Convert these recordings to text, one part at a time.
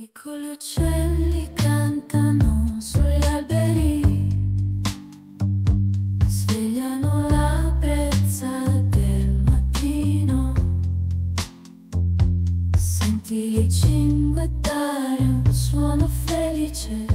Piccoli uccelli cantano sugli alberi, svegliano la brezza del mattino. Senti cinguettare un suono felice.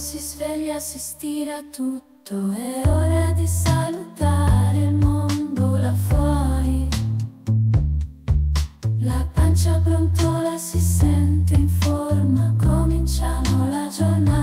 si sveglia, si stira tutto, è ora di salutare il mondo là fuori. La pancia brontola, si sente in forma, cominciamo la giornata.